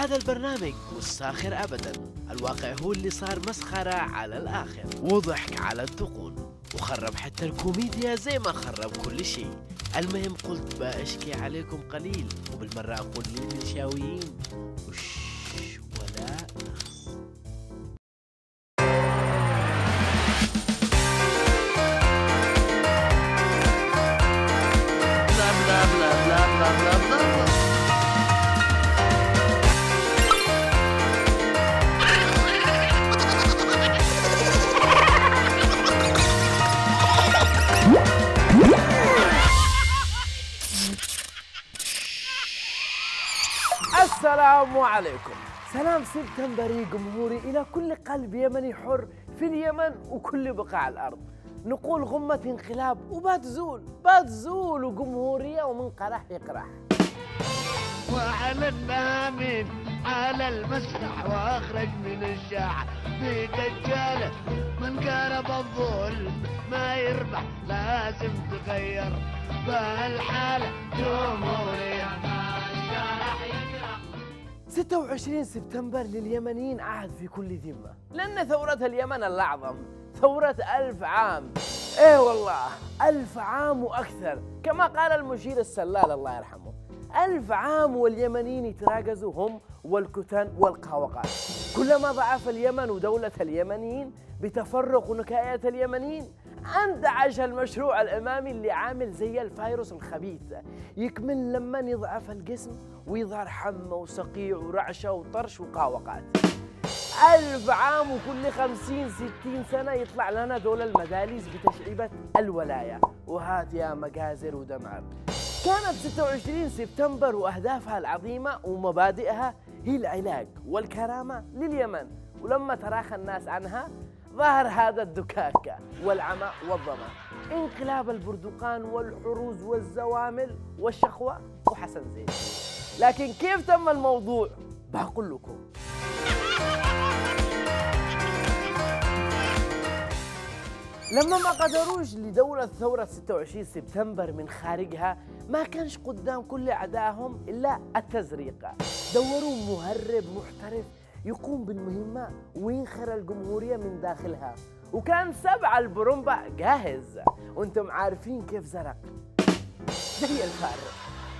هذا البرنامج مش ساخر أبدا. الواقع هو اللي صار مسخرة على الآخر. وضحك على الدقون. وخرب حتى الكوميديا زي ما خرب كل شيء. المهم قلت بأشكي عليكم قليل. وبالمرة أقول للمنشاويين السلام عليكم. سلام سبتمبري جمهوري إلى كل قلب يمني حر في اليمن وكل بقاع الأرض. نقول غمة انقلاب وبتزول بتزول وجمهورية ومن قرح يقرح. وعلى النامين على المسرح وأخرج من الشاعة بدجالة من قرب الظلم ما يربح لازم تغير. بهالحالة جمهورية ما يجرح 26 سبتمبر لليمنيين عهد في كل ذمة. لأن ثورة اليمن الأعظم ثورة ألف عام. إيه والله ألف عام وأكثر. كما قال المشير السلال الله يرحمه. ألف عام واليمنيين يتراقزوا هم والكتن والقاوقات كلما ضعف اليمن ودولة اليمنيين بتفرق ونكايات اليمنيين. انتعش المشروع الأمامي اللي عامل زي الفيروس الخبيث. يكمل لما يضعف الجسم ويظهر حمى وصقيع ورعشة وطرش وقاوقات. ألف عام وكل خمسين ستين سنة يطلع لنا دول المداليز بتشعيبة الولاية. وهات يا مجازر ودمعر كانت 26 سبتمبر وأهدافها العظيمة ومبادئها هي العلاج والكرامة لليمن. ولما تراخى الناس عنها ظهر هذا الدكاكة والعمى والظما انقلاب البردقان والحروز والزوامل والشخوة وحسن زين. لكن كيف تم الموضوع؟ بقول لكم. لما ما قدروش لدولة ثورة 26 سبتمبر من خارجها ما كانش قدام كل أعدائهم إلا التزريق. دوروا مهرب محترف يقوم بالمهمة وينخر الجمهورية من داخلها. وكان سبع البرومبا جاهز. وأنتم عارفين كيف زرق. زي الفارق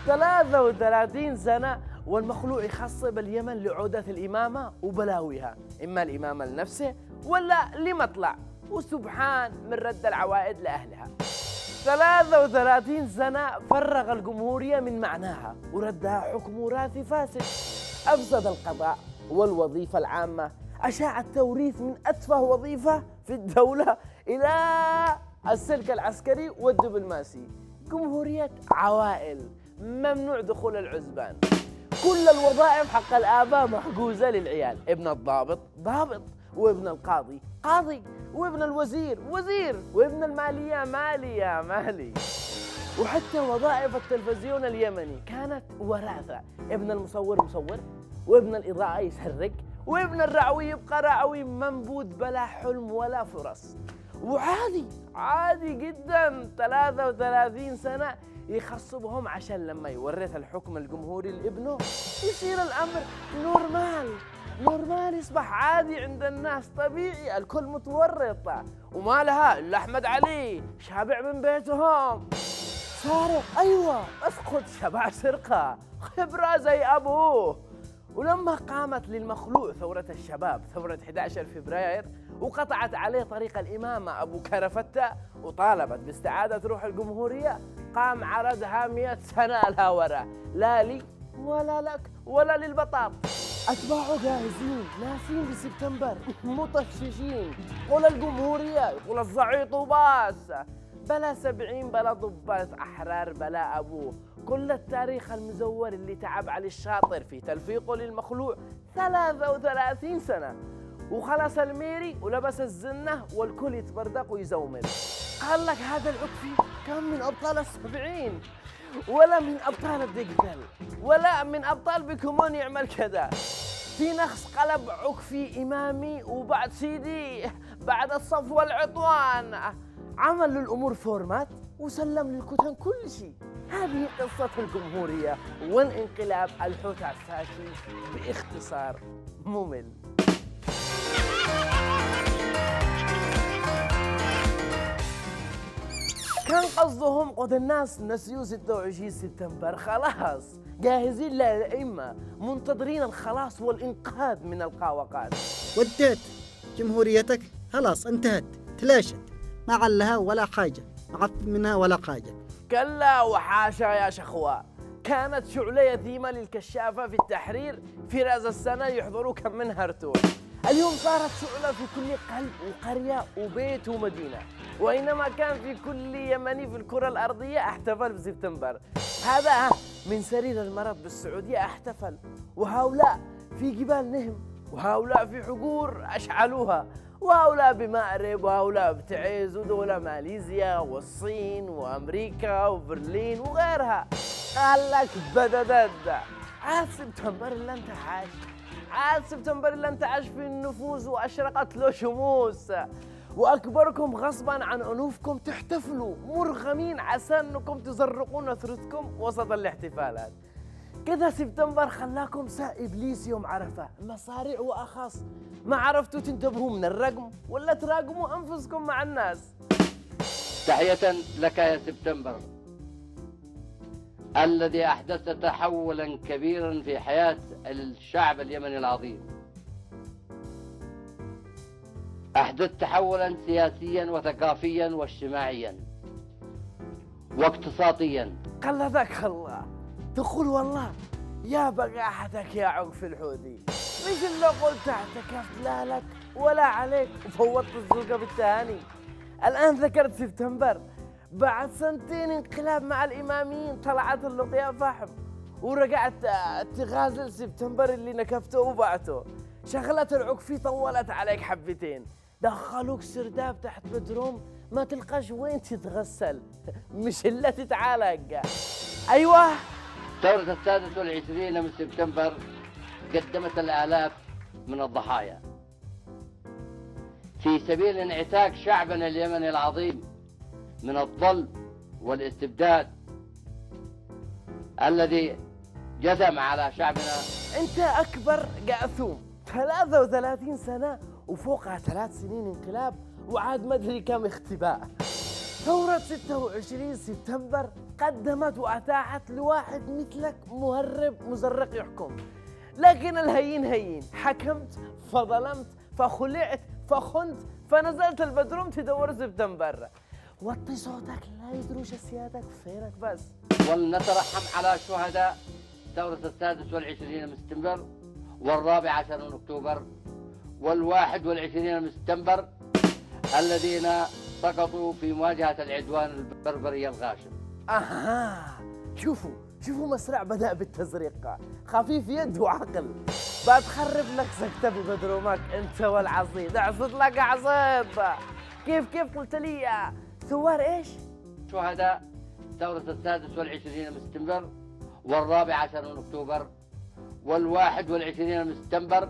33 سنة والمخلوع يخصب اليمن لعودة الإمامة وبلاويها. إما الإمامة لنفسه ولا لمطلع. وسبحان من رد العوائد لأهلها. 33 سنة فرغ الجمهورية من معناها. وردها حكم وراثي فاسد. أفسد القضاء. والوظيفة العامة. أشاع التوريث من أتفه وظيفة في الدولة إلى السلك العسكري والدبلوماسي. جمهورية عوائل ممنوع دخول العزبان. كل الوظائف حق الآباء محجوزة للعيال. ابن الضابط ضابط وابن القاضي قاضي وابن الوزير وزير وابن المالية مالية مالي. وحتى وظائف التلفزيون اليمني كانت وراثة. ابن المصور مصور وابن الإضاءة يسرق وابن الرعوي يبقى رعوي منبوذ بلا حلم ولا فرص. وعادي عادي جدا. 33 سنة يخصبهم عشان لما يورث الحكم الجمهوري لابنه يصير الأمر normal. normal يصبح عادي عند الناس طبيعي الكل متورط وما لها إلا أحمد علي شابع من بيتهم. سارق أيوة أسقط شبع سرقة. خبرة زي أبوه. ولما قامت للمخلوع ثورة الشباب ثورة 11 فبراير وقطعت عليه طريق الإمامة أبو كرفتة وطالبت باستعادة روح الجمهورية قام عرضها مئة سنة لها ورا لا لي ولا لك ولا للبطاط أتباعه جاهزين ناسين بسبتمبر مطششين. قول الجمهورية يقول الزعيط وباس بلا سبعين بلا ضباط أحرار بلا أبوه. كل التاريخ المزور اللي تعب علي الشاطر في تلفيقه للمخلوع 33 سنة. وخلص الميري ولبس الزنة والكل يتبردق ويزومر. قال لك هذا العكفي كان من أبطال السبعين. ولا من أبطال الدقدل. ولا من أبطال بكمون يعمل كذا. في نخس قلب عكفي إمامي وبعد سيدي بعد الصف والعطوان. عمل للأمور فورمات وسلم للكتن كل شيء. هذه قصة الجمهورية والانقلاب الحوت عفاشي باختصار ممل. كان قصدهم قد الناس نسيوا 26 سبتمبر خلاص. جاهزين للأئمة منتظرين الخلاص والإنقاذ من القاوقات. وديت جمهوريتك خلاص انتهت تلاشت. ما علها ولا حاجة عف منها ولا حاجة. كلا وحاشا يا شخوة. كانت شعلة يتيمة للكشافة في التحرير. في رأس السنة يحضروا كم من هرتون. اليوم صارت شعلة في كل قلب وقرية وبيت ومدينة. وإنما كان في كل يمني في الكرة الأرضية احتفل بسبتمبر هذا من سرير المرض بالسعودية احتفل. وهؤلاء في جبال نهم. وهؤلاء في حقور أشعلوها. وهؤلاء بمأرب وهؤلاء بتعز ودولة ماليزيا والصين وأمريكا وبرلين وغيرها. قال لك بددد عاد سبتمبر اللي أنت عاش عاد سبتمبر اللي أنت عاش في النفوس وأشرقت له شموس. وأكبركم غصبا عن أنوفكم تحتفلوا مرغمين عسى أنكم تزرقون نثرتكم وسط الاحتفالات. كذا سبتمبر خلاكم سا إبليس يوم عرفة. مصاريع وأخص. ما عرفتوا تنتبهوا من الرقم ولا تراقموا أنفسكم مع الناس. تحية لك يا سبتمبر. الذي أحدث تحولا كبيرا في حياة الشعب اليمني العظيم. أحدث تحولا سياسيا وثقافيا واجتماعيا واقتصاديا. قلدك الله تقول والله. يا بقاحتك يا عقف الحوثي. مش اللي قلت اعتكفت لا لك ولا عليك وفوضت الزلقة بالتهاني. الآن ذكرت سبتمبر بعد سنتين انقلاب مع الإماميين طلعت اللقيا فحم ورجعت تغازل سبتمبر اللي نكفته وبعته. شغلت العكفي طولت عليك حبتين. دخلوك سرداب تحت بدروم ما تلقاش وين تتغسل. مش إلا تتعالق أيوه. الثورة السادس والعشرين من سبتمبر قدمت الآلاف من الضحايا. في سبيل انعتاق شعبنا اليمني العظيم من الظلم والاستبداد الذي جثم على شعبنا. أنت أكبر قاثوم 33 سنة وفوقها ثلاث سنين انقلاب وعاد ما ادري كم اختباء. ثورة 26 سبتمبر قدمت وأتاحت لواحد مثلك مهرب مزرق يحكم. لكن الهين هين. حكمت فظلمت فخلعت فخنت فنزلت البدروم تدور سبتمبر. وطي صوتك لا يدروش سيادك فينك بس. ولنترحم على شهداء ثورة السادس والعشرين من سبتمبر والرابع عشر من أكتوبر والواحد والعشرين من سبتمبر الذين سقطوا في مواجهة العدوان البربري الغاشم. أها. شوفوا شوفوا مسرع بدأ بالتزريق. خفيف يد وعقل. بتخرب لك سكتة في بدرومك أنت والعصيد. أعصد لك عصيد كيف كيف قلت لي؟ ثوار إيش؟ شهداء ثورة السادس والعشرين من سبتمبر والرابع عشر من أكتوبر والواحد والعشرين من سبتمبر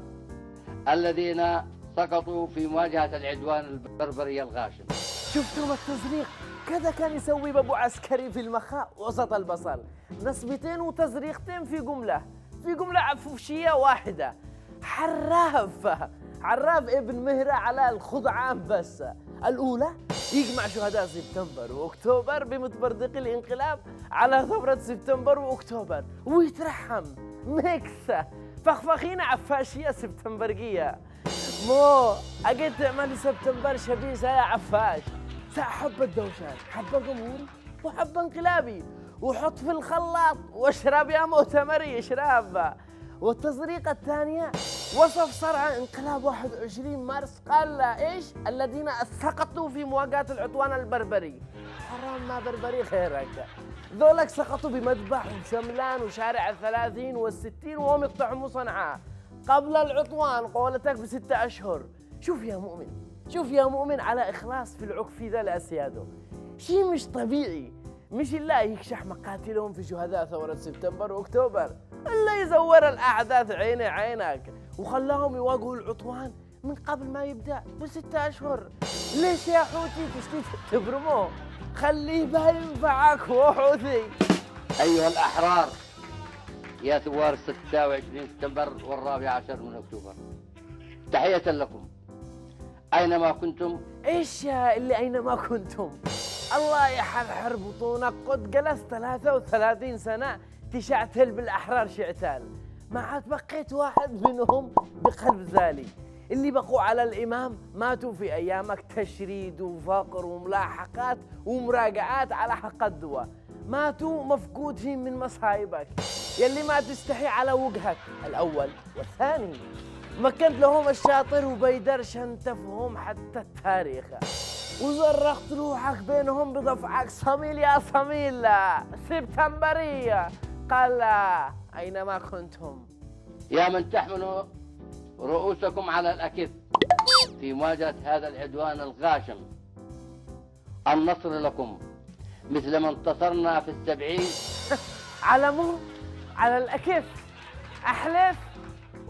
الذين سقطوا في مواجهة العدوان البربري الغاشم. شفتم التزريق كذا كان يسوي بابو عسكري في المخاء وسط البصل. نصبتين وتزريقتين في جملة. في جملة عفوشية واحدة. حراف. عراف ابن مهرة على الخضعان بس. الأولى يجمع شهداء سبتمبر وأكتوبر بمتبردق الانقلاب على ثورة سبتمبر وأكتوبر. ويترحم. ميكس. فخفخين عفاشية سبتمبرقية. مو أجد تعمل سبتمبر شبيسة يا عفاش. حب الدوشان حب جمهوري وحب انقلابي. وحط في الخلاط واشرب يا مؤتمري اشرب والتزريقة الثانية وصف صرع انقلاب 21 مارس. قال إيش؟ الذين سقطوا في مواجهة العدوان البربري. حرام ما بربري خيرك. ذولك سقطوا بمذبح وشملان وشارع الثلاثين والستين وهم يقطعوا صنعاء قبل العطوان قولتك بستة أشهر. شوف يا مؤمن. شوف يا مؤمن على إخلاص في العكف ذا لأسياده شيء مش طبيعي. مش الله يكشح مقاتلهم في شهداء ثورة سبتمبر وأكتوبر. إلا يزور الأحداث عيني عينك. وخلاهم يواجهوا العطوان من قبل ما يبدأ بستة أشهر. ليش يا حوثي تشتي تبرموه خليه بها ينفعك هو حوثي أيها الأحرار يا ثوار 26 سبتمبر والرابع عشر من أكتوبر. تحية لكم. أينما كنتم؟ يا اللي اينما كنتم؟ الله يحرحر بطونك. قد جلست 33 سنة تشعتل بالأحرار شعتال ما عاد بقيت واحد منهم بقلب زالي اللي بقوا على الإمام ماتوا في أيامك. تشريد وفقر وملاحقات ومراجعات على حق الدواء. ماتوا مفقودين من مصايبك. يلي ما تستحي على وجهك. الأول والثاني. مكنت لهم الشاطر وبيدرش انتفهم حتى التاريخ. وزرقت روحك بينهم بضفعك صميل يا صميل. سبتمبرية قال أينما كنتم؟ يا من تحملوا رؤوسكم على الأكف في مواجهة هذا العدوان الغاشم. النصر لكم مثل ما انتصرنا في السبعين. على مو على الأكف. أحلف.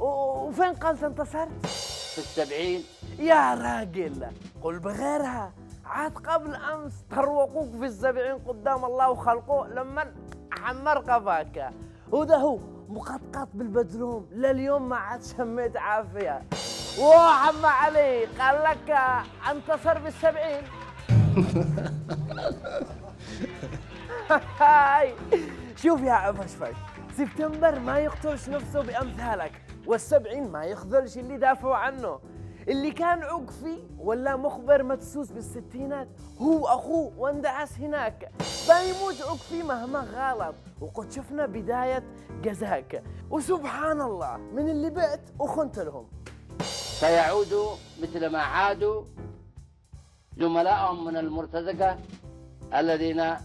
وفين قلت انتصرت؟ في السبعين. يا راجل قل بغيرها. عاد قبل أمس تروقوك في السبعين قدام الله وخلقه لما حمر قفاك. وده هو مقطقط بالبدروم. لليوم ما عاد شميت عافية. وعم علي قال لك انتصر بالسبعين هاي. شوف يا عفشفش سبتمبر ما يقتلش نفسه بأمثالك. والسبعين ما يخذلش اللي دافعوا عنه. اللي كان عقفي ولا مخبر مدسوس بالستينات هو أخوه واندعس هناك. بيموت عقفي مهما غلط وقد شفنا بداية جزاك. وسبحان الله من اللي بعت وخنت لهم. سيعودوا مثل ما عادوا زملائهم من المرتزقة الذين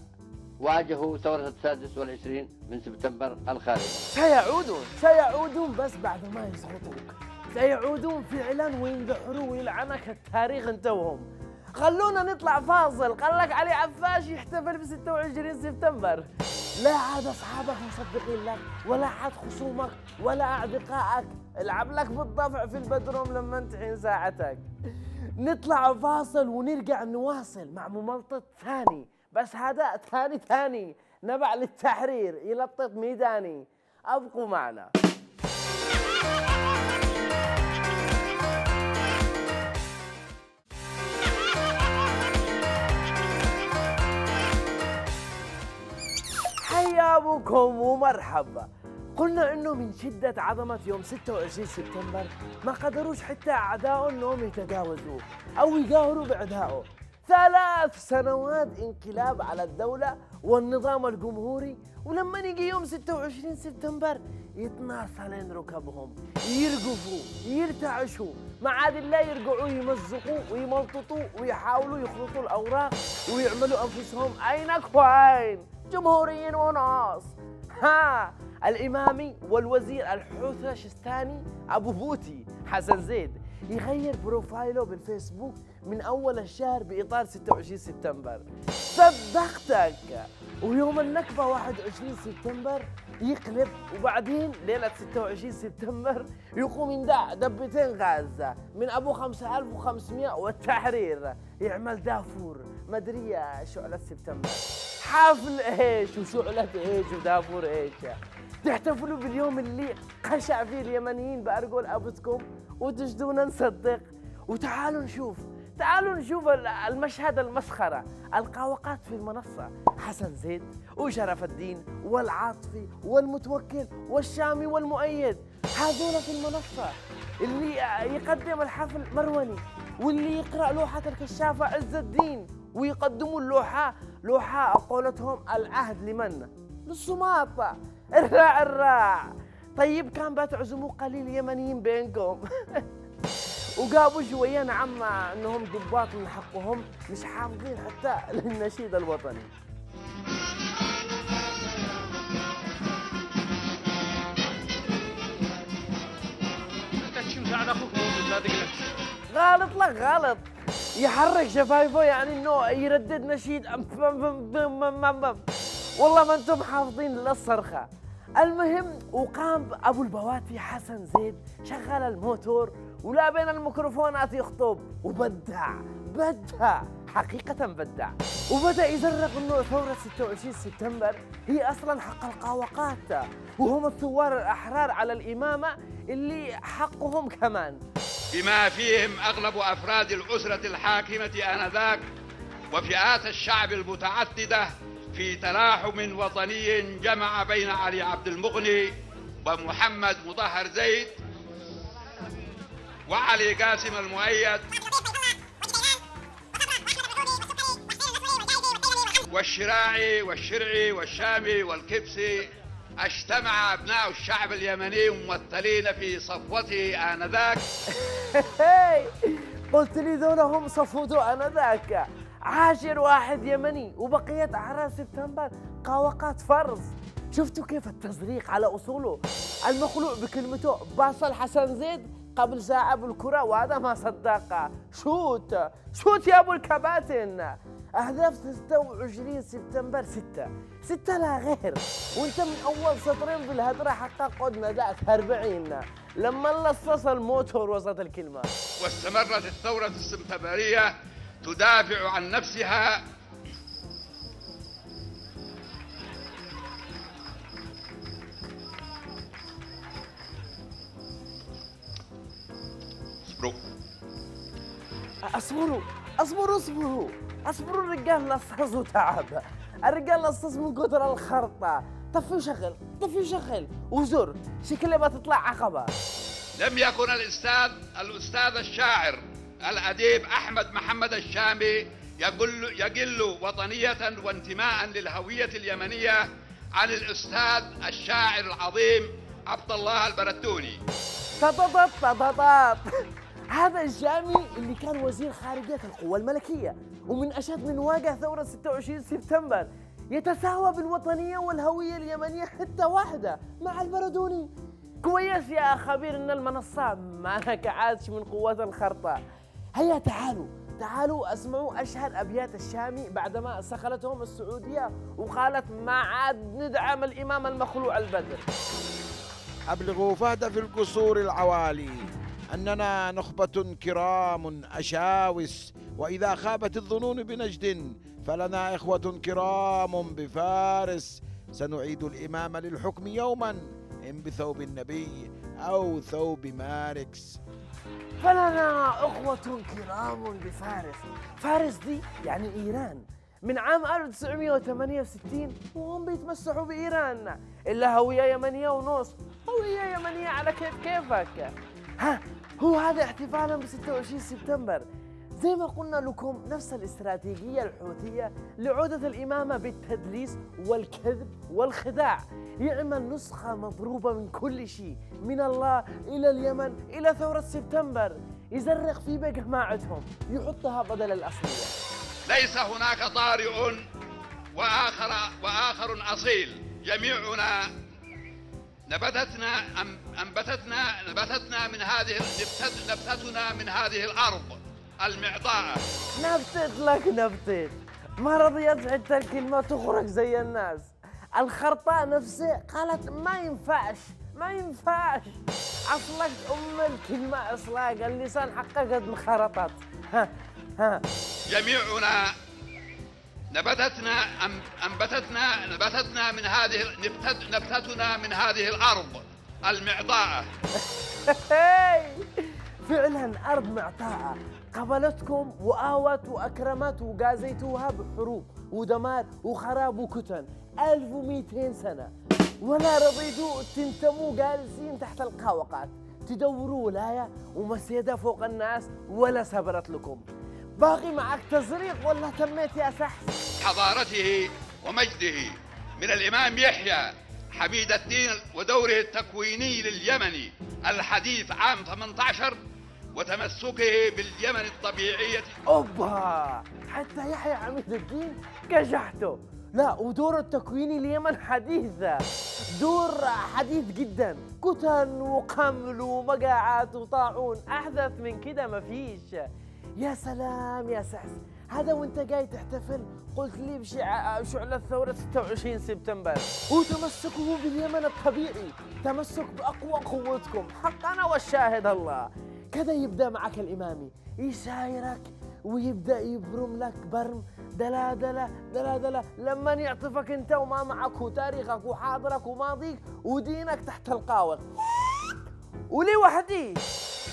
واجهوا ثورة السادس والعشرين من سبتمبر الخارجي سيعودون سيعودون بس بعد ما يسقطوك. سيعودون فعلا ويندحروا ويلعنك التاريخ انت وهم خلونا نطلع فاصل. قال لك علي عفاش يحتفل ب 26 سبتمبر. لا عاد أصحابك مصدقين لك ولا عاد خصومك ولا أعدقائك. العب لك بالضفع في البدروم لما تحين ساعتك. نطلع فاصل ونرجع نواصل مع مملطط ثاني. بس هذا ثاني ثاني. نبع للتحرير. يلطط ميداني. أبقوا معنا. حيا بكم ومرحبا. قلنا إنه من شدة عظمة يوم 26 سبتمبر ما قدروش حتى اعدائه انهم يتجاوزوه أو يقاهروا بأعدائه. ثلاث سنوات انقلاب على الدولة والنظام الجمهوري ولما يجي يوم 26 سبتمبر يتناصلين ركبهم يرقفوا يرتعشوا. ما عاد إلا يرجعوا يمزقوا ويملططوا ويحاولوا يخلطوا الأوراق ويعملوا أنفسهم عينك وعين جمهوريين وناس. ها الإمامي والوزير الحوثشستاني أبو بوتي حسن زيد يغير بروفايله بالفيسبوك من أول الشهر بإطار 26 سبتمبر. صدقتك ويوم النكبة 21 سبتمبر يقلب وبعدين ليلة 26 سبتمبر يقوم يندع دبتين غازة من أبو 5500 والتحرير. يعمل دافور. مدرية شعلة سبتمبر. حفل إيش وشعلة إيش ودافور إيش. تحتفلوا باليوم اللي قشع فيه اليمنيين بأرجل أبوسكم وتجدونا نصدق. وتعالوا نشوف تعالوا نشوف ال- المشهد المسخرة. القاوقات في المنصة. حسن زيد وشرف الدين والعاطفي والمتوكل والشامي والمؤيد. هذول في المنصة. اللي يقدم الحفل مروني واللي يقرأ لوحة الكشافة عز الدين ويقدموا اللوحة لوحة قولتهم العهد لمن؟ للصماطة. الراع الراع طيب كان بتعزموا قليل يمنيين بينكم. وقابوا شوية نعم إنهم ضباط من حقهم مش حافظين حتى للنشيد الوطني. غلط لك غلط. يحرك شفايفه يعني إنه يردد نشيد. والله ما أنتم حافظين الا الصرخة. المهم وقام أبو البواتي حسن زيد شغل الموتور ولا بين الميكروفونات يخطب. وبدع بدع حقيقة بدع. وبدأ يزرق أنه ثورة 26 سبتمبر. هي أصلا حق القاوقات. وهم الثوار الأحرار على الإمامة اللي حقهم كمان. بما فيهم أغلب أفراد الأسرة الحاكمة آنذاك وفئات الشعب المتعددة في تلاحم وطني جمع بين علي عبد المغني ومحمد مطهر زيد وعلي قاسم المؤيد. والشراعي والشرعي والشامي والكبسي اجتمع أبناء الشعب اليمني ممثلين في صفوته آنذاك. قلت لي ذولا هم صفوته أنا ذاك عاشر واحد يمني وبقية أحرار سبتمبر قاوقات فرز شفتوا كيف التزريق على أصوله؟ المخلوع بكلمته باصل حسن زيد قبل ساعة بالكرة وهذا ما صدق. شوت. شوت يا أبو الكباتن. أهداف 26 سبتمبر 6 6 لا غير. وانت من أول سطرين في الهدرة حقق قدنا ذاك 40 لما لصص الموتور وسط الكلمة. واستمرت الثورة السبتمبرية تدافع عن نفسها أصبروا أصبروا أصبروا. أصبروا الرجال لصص وتعب الرجال لصص من كثر الخرطة. طفي وشغل طفي وشغل. وزر شكله بتطلع عقبة. لم يكن الأستاذ الأستاذ الشاعر الأديب أحمد محمد الشامي يقل يقل وطنية وانتماء للهوية اليمنية عن الأستاذ الشاعر العظيم عبد الله البرتوني. هذا الشامي اللي كان وزير خارجية القوى الملكية ومن أشد من واقع ثورة 26 سبتمبر يتساوى بالوطنية والهوية اليمنية حتة واحدة مع البردوني كويس يا خبير إن المنصة ما نكعاتش من قوات الخرطة. هيا تعالوا تعالوا أسمعوا أشهر أبيات الشامي بعدما سخلتهم السعودية وقالت ما عاد ندعم الإمام المخلوع البدر. أبلغوا فهد في القصور العوالي. أننا نخبة كرام أشاوس وإذا خابت الظنون بنجد فلنا إخوة كرام بفارس. سنعيد الإمام للحكم يوما إن بثوب النبي أو ثوب ماركس. فلنا أخوة كرام بفارس. فارس دي يعني إيران. من عام 1968 وهم بيتمسحوا بإيران. إلا هوية يمنية ونص هوية يمنية على كيف كيفك؟ ها هو هذا احتفالا ب 26 سبتمبر. زي ما قلنا لكم نفس الاستراتيجية الحوثية لعودة الإمامة بالتدليس والكذب والخداع. يعمل نسخة مضروبة من كل شيء من الله إلى اليمن إلى ثورة سبتمبر. يزرق في بقى جماعتهم يحطها بدل الأصلية. ليس هناك طارئ وآخر وآخر أصيل. جميعنا نبتتنا انبتتنا نبتتنا من هذه نبتت نبتتنا من هذه الأرض المعطاء. نبتت لك نبتت. ما رضيت حتى الكلمة تخرج زي الناس. الخرطاء نفسه قالت ما ينفعش ما ينفعش. أصلك أم الكلمة إصلاق اللسان حقه قد انخرطت ها ها. جميعنا نبتتنا انبتتنا نبتتنا من هذه نبتت نبتتنا من هذه الأرض المعطاء هاي فعلا أرض معطاءة. قبلتكم وآوت وأكرمت وقازيتوها بحروب ودمار وخراب وكتن 1200 سنة. ولا رضيتوا تنتموا جالسين تحت القاوقات. تدوروا ولاية ومسيدة فوق الناس ولا صبرت لكم. باقي معك تزريق ولا تميت يا سحس حضارته ومجده من الإمام يحيى حميد الدين ودوره التكويني لليمني الحديث عام 18 وتمسكه باليمن الطبيعية أوبا! حتى يحيى عميد الدين كشحته. لا ودور التكويني اليمن حديث. دور حديث جدا. كتن وقمل ومقاعات وطاعون. أحدث من كده مفيش. يا سلام يا سحس هذا وانت جاي تحتفل؟ قلت لي بشع... شعلة ثورة 26 سبتمبر. وتمسكه باليمن الطبيعي. تمسك بأقوى قوتكم. حقنا والشاهد الله. كذا يبدأ معك الإمامي. يسايرك ويبدأ يبرم لك برم. دلا دلا دلا دلا. لما يعطفك أنت وما معك وتاريخك وحاضرك وماضيك ودينك تحت القاوق ولي وحدي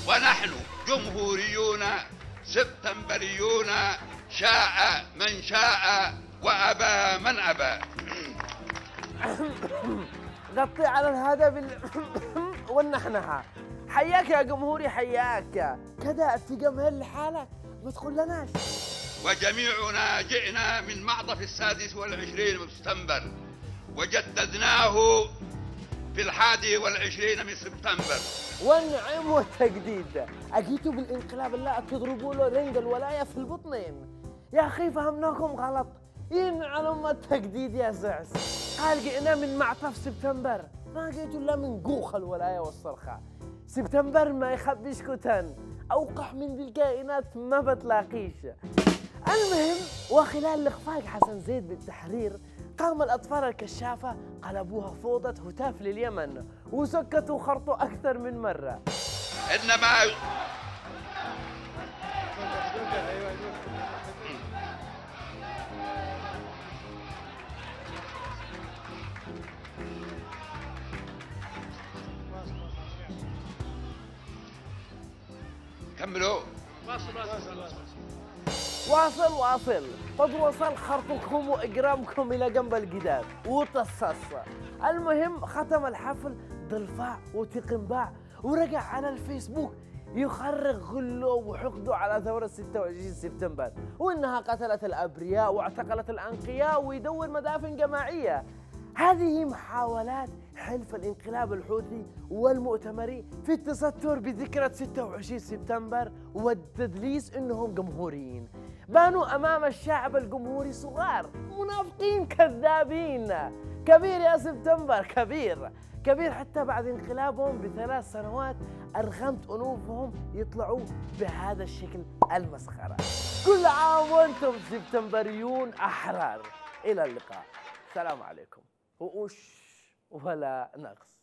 ونحن جمهوريون سبتمبريون شاء من شاء وأبى من أبى. غطي على الهذا بال والنحنحة حياك يا جمهوري حياك. كذا تقمهل لحالك ما تقول لناش وجميعنا جئنا من معطف السادس والعشرين من سبتمبر. وجددناه في الحادي والعشرين من سبتمبر. والنعم والتجديد أجيتوا بالانقلاب لا تضربوا له رنج الولاية في البطنين. يا أخي فهمناكم غلط. ينعلم التجديد يا زعس. قال جئنا من معطف سبتمبر. ما جيتوا إلا من قوخ الولاية والصرخة. سبتمبر ما يخبيش كتن. أوقح من ذي الكائنات ما بتلاقيش. المهم وخلال الاخفاق حسن زيد بالتحرير قام الأطفال الكشافة قلبوها فوضى هتاف لليمن وسكتوا خرطوا أكثر من مرة. إنما كملوا. واصل واصل. قد وصل خرطكم وإجرامكم إلى جنب الجدار. وتصص المهم ختم الحفل ضلفاع وتقنباع. ورجع على الفيسبوك يخرج غله وحقده على ثورة 26 سبتمبر. وإنها قتلت الأبرياء واعتقلت الأنقياء ويدور مدافن جماعية. هذه محاولات حلف الانقلاب الحوثي والمؤتمري في التستر بذكرى 26 سبتمبر والتدليس إنهم جمهوريين. بانوا أمام الشعب الجمهوري صغار منافقين كذابين. كبير يا سبتمبر كبير. كبير حتى بعد انقلابهم بثلاث سنوات أرغمت أنوفهم يطلعوا بهذا الشكل المسخرة. كل عام وأنتم سبتمبريون أحرار. إلى اللقاء. السلام عليكم. وأش ولا نقص.